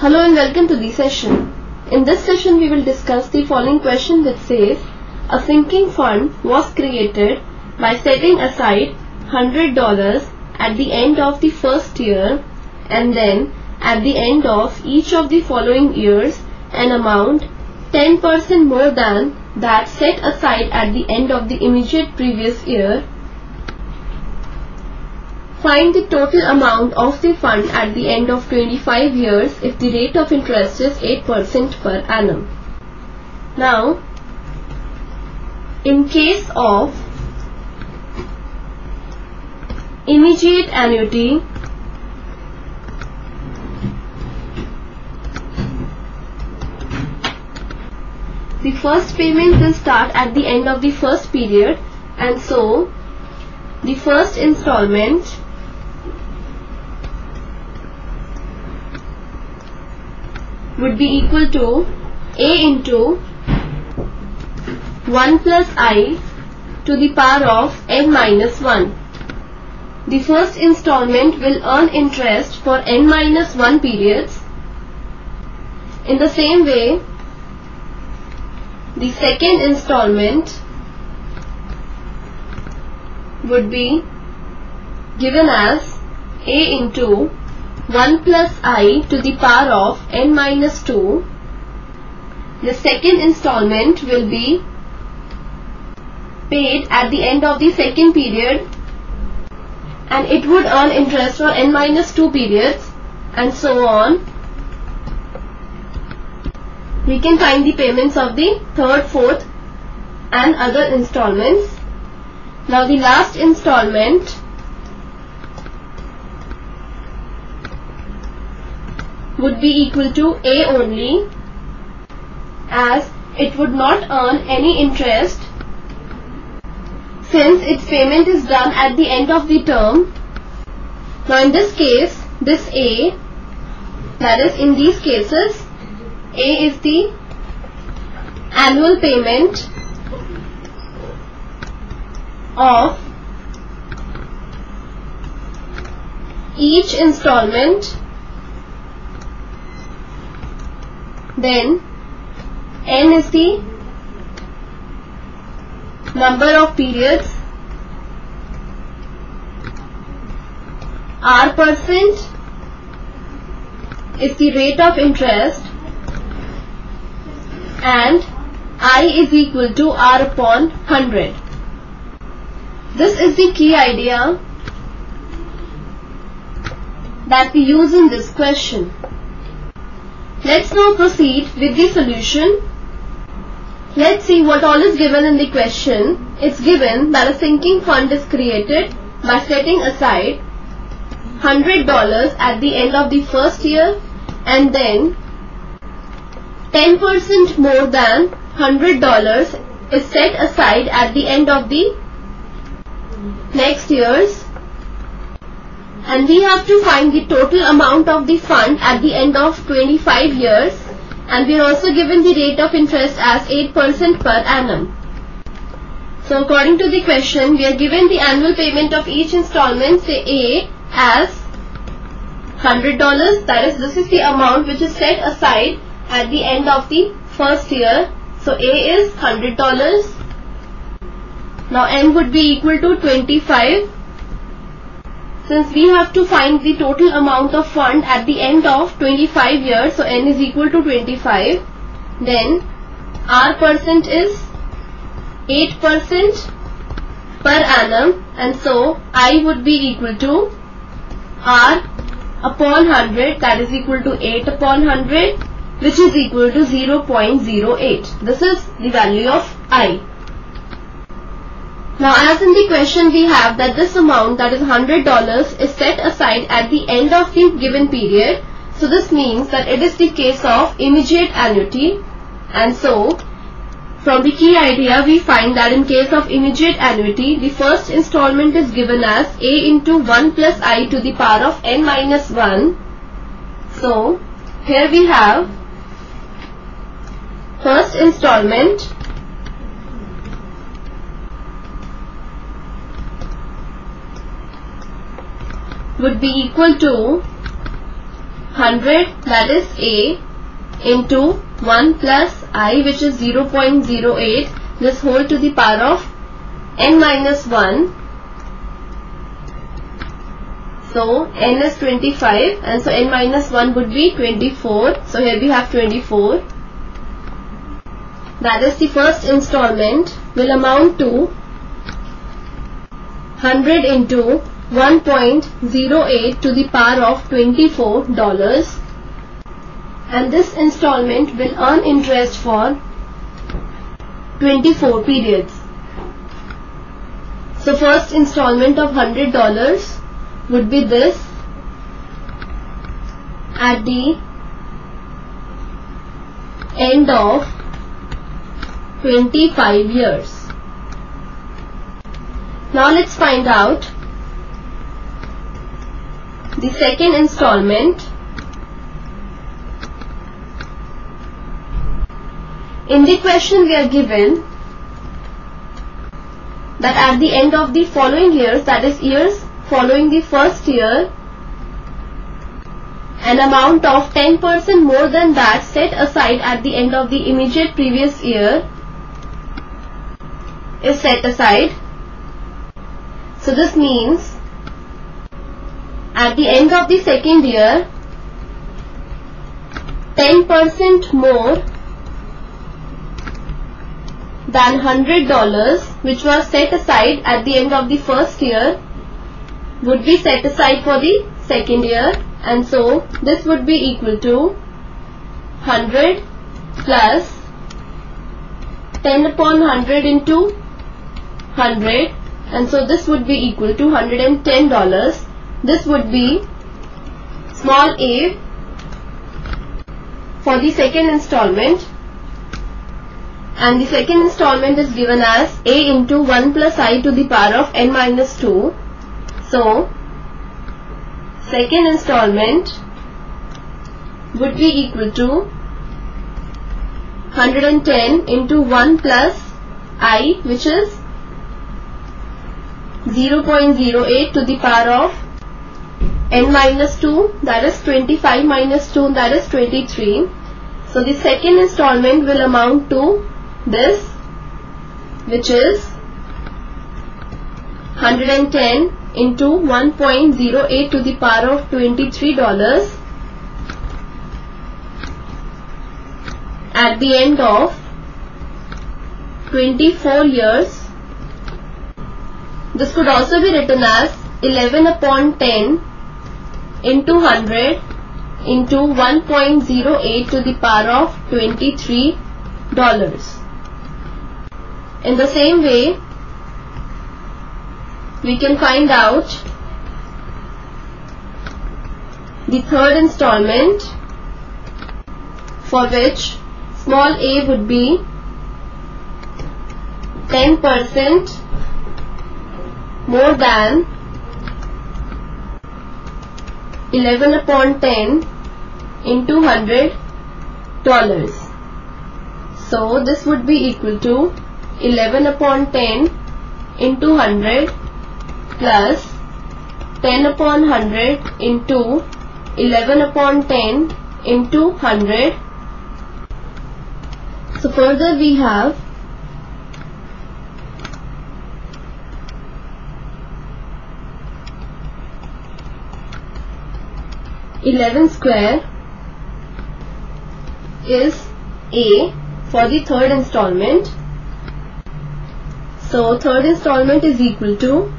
Hello and welcome to the session. In this session we will discuss the following question that says a sinking fund was created by setting aside $100 at the end of the first year and then at the end of each of the following years an amount 10% more than that set aside at the end of the immediate previous year Find the total amount of the fund at the end of 25 years if the rate of interest is 8% per annum. Now, in case of immediate annuity, the first payment will start at the end of the first period and so the first installment would be equal to a into 1 plus i to the power of n minus 1. The first installment will earn interest for n minus 1 periods. In the same way, the second installment would be given as a into 1 plus i to the power of n minus 2. The second installment will be paid at the end of the second period and it would earn interest for n minus 2 periods and so on. We can find the payments of the third, fourth and other installments. Now the last installment would be equal to A only as it would not earn any interest since its payment is done at the end of the term. Now in this case, this A, that is in these cases, A is the annual payment of each installment Then n is the number of periods r percent is the rate of interest and i is equal to r upon 100. This is the key idea that we use in this question. Let's now proceed with the solution. Let's see what all is given in the question. It's given that a sinking fund is created by setting aside $100 at the end of the first year and then 10% more than $100 is set aside at the end of the next year's and we have to find the total amount of the fund at the end of 25 years and we are also given the rate of interest as 8% per annum. So according to the question, we are given the annual payment of each installment, say A, as $100. That is, this is the amount which is set aside at the end of the first year. So A is $100. Now N would be equal to 25 since we have to find the total amount of fund at the end of 25 years so n is equal to 25 then r percent is 8% per annum and so i would be equal to r upon 100 that is equal to 8 upon 100 which is equal to 0.08 this is the value of i now as in the question we have that this amount that is $100 is set aside at the end of the given period. So this means that it is the case of immediate annuity and so from the key idea we find that in case of immediate annuity the first installment is given as a into 1 plus i to the power of n minus 1. So here we have first installment would be equal to 100 that is A into 1 plus I which is 0.08 this whole to the power of n minus 1 so n is 25 and so n minus 1 would be 24 so here we have 24 that is the first installment. Will amount to 100 into 1.08 to the power of 24 dollars and this installment will earn interest for 24 periods. So first installment of $100 would be this at the end of 25 years. Now let's find out the second installment in the question we are given that at the end of the following years that is years following the first year an amount of 10% more than that set aside at the end of the immediate previous year is set aside. So this means at the end of the second year 10% more than $100 which was set aside at the end of the first year would be set aside for the second year. And so this would be equal to 100 plus 10 upon 100 into 100 and so this would be equal to $110 this would be small a for the second installment. And the second installment is given as a into 1 plus i to the power of n minus 2 so second installment would be equal to 110 into 1 plus i which is 0.08 to the power of n minus 2 that is 25 minus 2 that is 23 so the second installment will amount to this which is 110 into 1.08 to the power of 23 dollars. At the end of 24 years this could also be written as 11 upon 10 into 100 into 1.08 to the power of 23 dollars. In the same way, we can find out the third installment for which small a would be 10% more than 11 upon 10 into 100 dollars. So this would be equal to 11 upon 10 into 100 plus 10 upon 100 into 11 upon 10 into 100. So further we have 11 square is A for the third installment. So third installment is equal to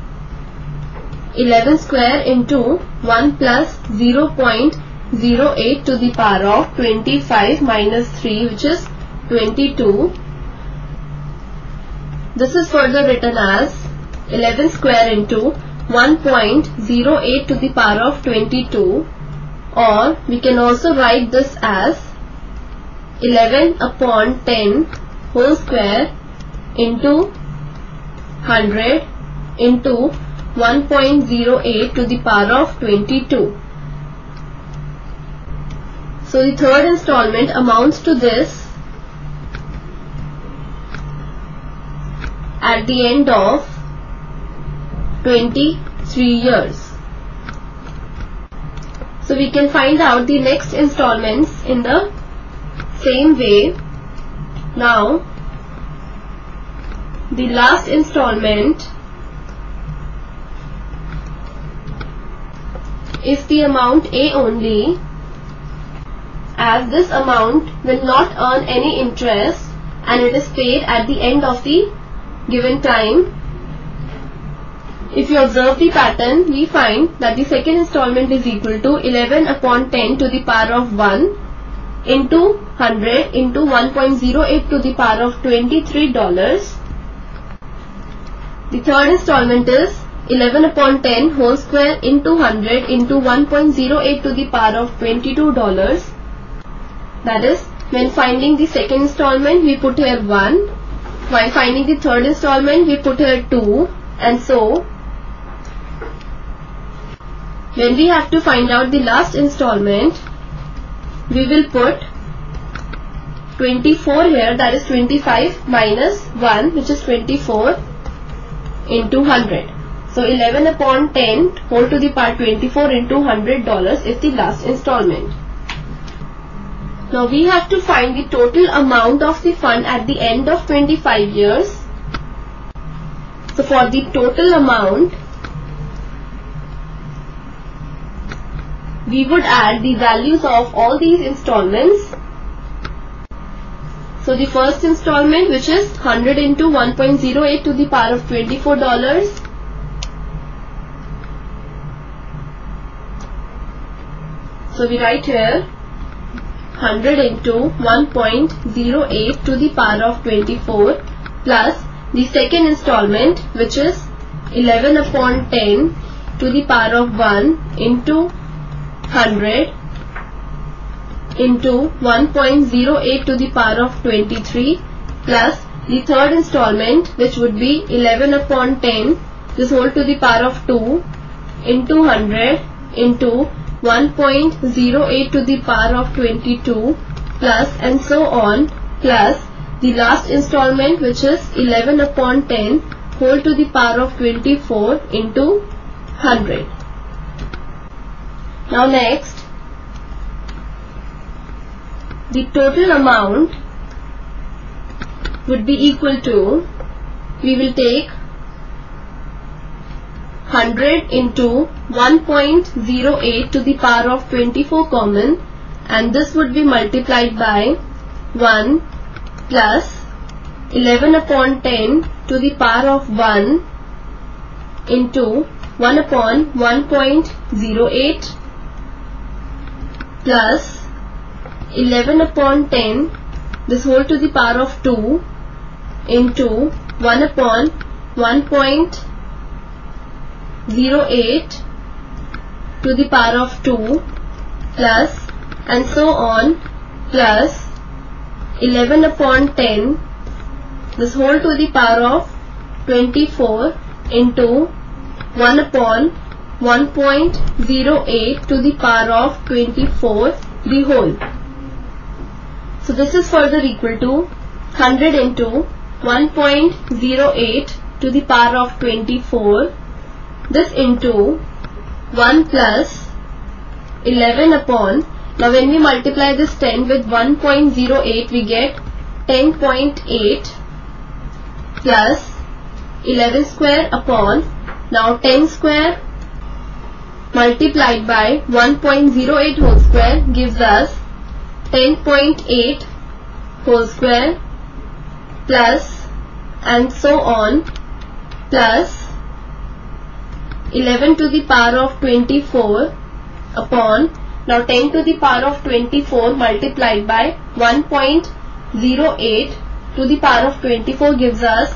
11 square into 1 plus 0.08 to the power of 25 minus 3 which is 22. This is further written as 11 square into 1.08 to the power of 22 or we can also write this as 11 upon 10 whole square into 100 into 1.08 to the power of 22. So the third installment amounts to this at the end of 23 years. So we can find out the next installments in the same way. Now the last installment is the amount A only as this amount will not earn any interest and it is paid at the end of the given time. If you observe the pattern, we find that the second installment is equal to 11 upon 10 to the power of 1 into 100 into 1.08 to the power of 23 dollars. The third installment is 11 upon 10 whole square into 100 into 1.08 to the power of 22 dollars. That is when finding the second installment, we put here 1. While finding the third installment, we put here 2. And so, when we have to find out the last installment, we will put 24 here, that is 25 minus 1, which is 24 into 100. So 11 upon 10 whole to the power 24 into 100 dollars is the last installment. Now we have to find the total amount of the fund at the end of 25 years. So for the total amount, we would add the values of all these installments. So the first installment which is 100 into 1.08 to the power of 24 dollars. So we write here 100 into 1.08 to the power of 24 plus the second installment which is 11 upon 10 to the power of 1 into 100 into 1.08 to the power of 23 plus the third installment which would be 11 upon 10 this whole to the power of 2 into 100 into 1.08 to the power of 22 plus and so on plus the last installment which is 11 upon 10 whole to the power of 24 into 100. Now next. The total amount would be equal to we will take 100 into 1.08 to the power of 24 common and this would be multiplied by 1 plus 11 upon 10 to the power of 1 into 1 upon 1.08 plus 11 upon 10 this whole to the power of 2 into 1 upon 1.08 to the power of 2 plus and so on plus 11 upon 10 this whole to the power of 24 into 1 upon 1.08 to the power of 24 the whole. So this is further equal to 100 into 1.08 to the power of 24 this into 1 plus 11 upon now when we multiply this 10 with 1.08 we get 10.8 plus 11 square upon now 10 square multiplied by 1.08 whole square gives us 10.8 whole square plus and so on plus 11 to the power of 24 upon now 10 to the power of 24 multiplied by 1.08 to the power of 24 gives us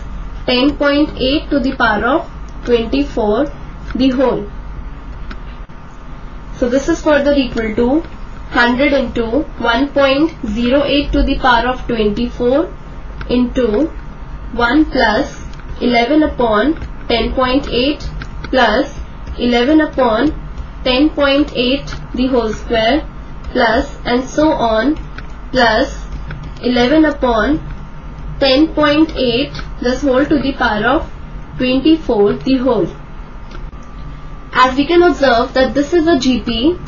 10.8 to the power of 24 the whole. So this is further equal to 100 into 1.08 to the power of 24 into 1 plus 11 upon 10.8 plus 11 upon 10.8 the whole square plus and so on plus 11 upon 10.8 this whole to the power of 24 the whole. As we can observe that this is a GP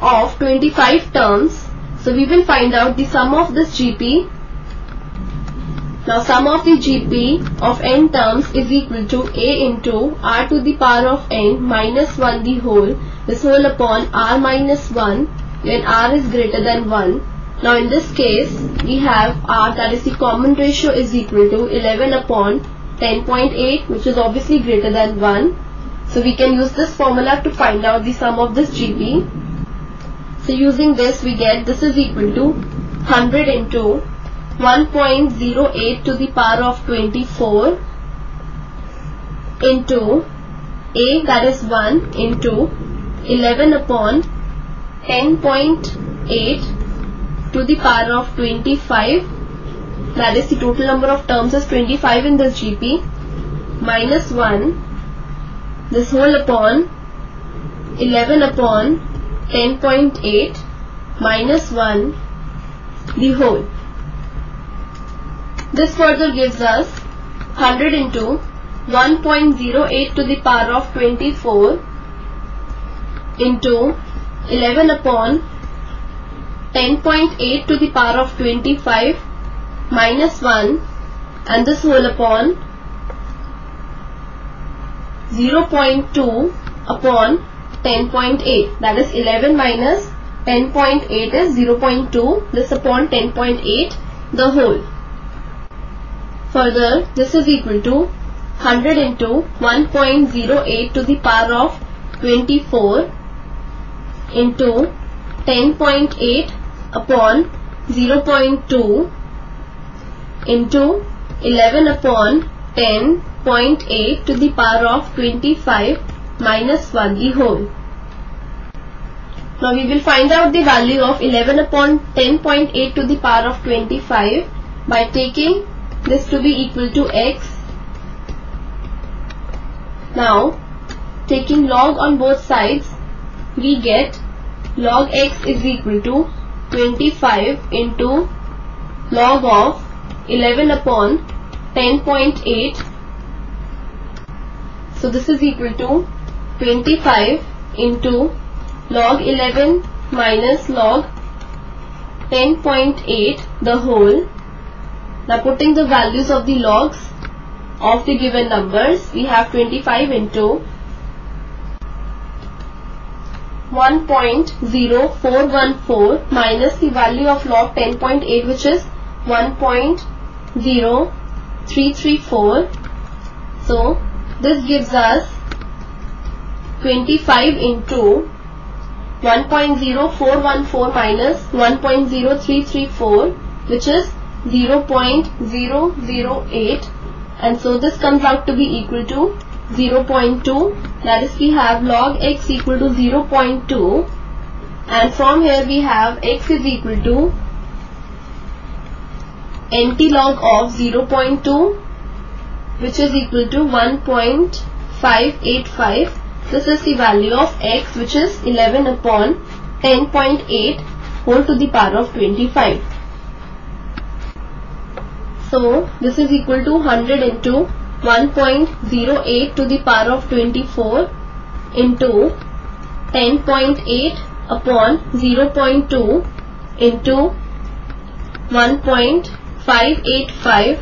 of 25 terms. So we will find out the sum of this GP. Now sum of the GP of n terms is equal to a into r to the power of n minus 1 the whole this whole upon r minus 1 when r is greater than 1. Now in this case we have r that is the common ratio is equal to 11 upon 10.8 which is obviously greater than 1. So we can use this formula to find out the sum of this GP. So using this we get this is equal to 100 into 1.08 to the power of 24 into a that is 1 into 11 upon 10.8 to the power of 25 that is the total number of terms is 25 in this GP minus 1 this whole upon 11 upon 10.8 minus 1 the whole. This further gives us 100 into 1.08 to the power of 24 into 11 upon 10.8 to the power of 25 minus 1 and this whole upon 0.2 upon 10.8 that is 11 minus 10.8 is 0.2 this upon 10.8 the whole. Further this is equal to 100 into 1.08 to the power of 24 into 10.8 upon 0.2 into 11 upon 10.8 to the power of 25 minus 1 the whole. Now we will find out the value of 11 upon 10.8 to the power of 25 by taking this to be equal to x. Now taking log on both sides we get log x is equal to 25 into log of 11 upon 10.8 so this is equal to 25 into log 11 minus log 10.8 the whole. Now putting the values of the logs of the given numbers, we have 25 into 1.0414 minus the value of log 10.8 which is 1.0334. So this gives us 25 into 1.0414 minus 1.0334 which is 0.008 and so this comes out to be equal to 0.2 that is we have log x equal to 0.2 and from here we have x is equal to nt log of 0.2 which is equal to 1.585 this is the value of x which is 11 upon 10.8 whole to the power of 25. So this is equal to 100 into 1.08 to the power of 24 into 10.8 upon 0.2 into 1.585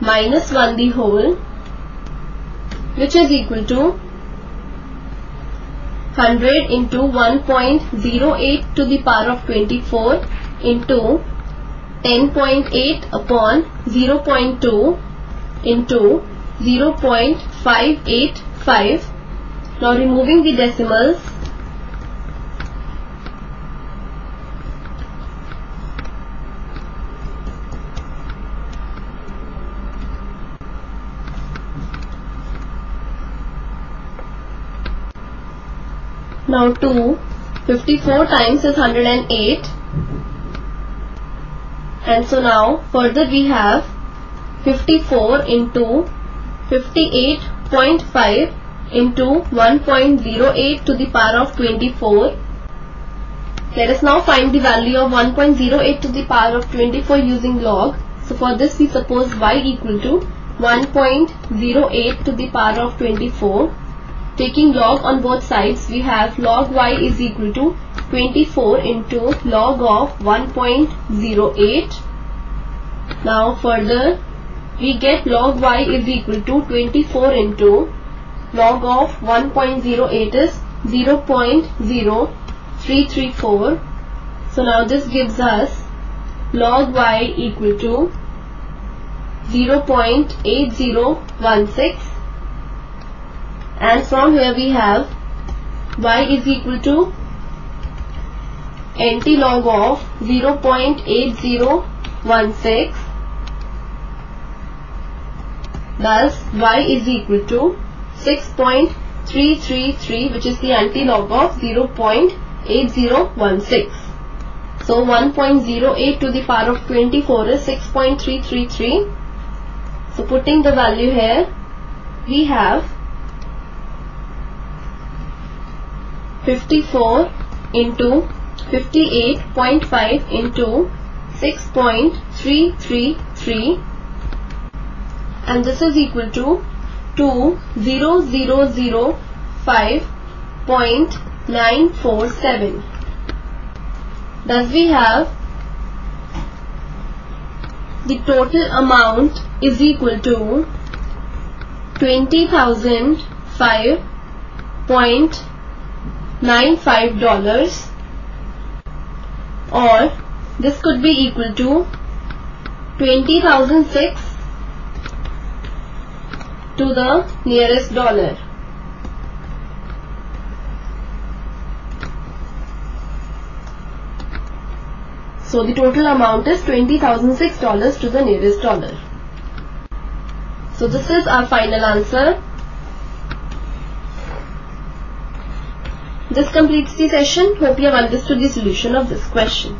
minus 1 the whole which is equal to 100 into 1.08 to the power of 24 into 10.8 upon 0.2 into 0.585. Now removing the decimals Now 2, 54 times is 108 and so now further we have 54 into 58.5 into 1.08 to the power of 24. Let us now find the value of 1.08 to the power of 24 using log. So for this we suppose y equal to 1.08 to the power of 24 taking log on both sides we have log y is equal to 24 into log of 1.08 now further we get log y is equal to 24 into log of 1.08 is 0.0334 so now this gives us log y equal to 0.8016 and from here we have y is equal to nt log of 0.8016 thus y is equal to 6.333 which is the anti-log of 0.8016 so 1.08 to the power of 24 is 6.333 so putting the value here we have 54 into 58.5 into 6.333 and this is equal to 20005.947 thus we have the total amount is equal to 20,005.95 dollars or this could be equal to 20,006 to the nearest dollar So the total amount is $20,006 to the nearest dollar. So this is our final answer. This completes the session. Hope you have understood the solution of this question.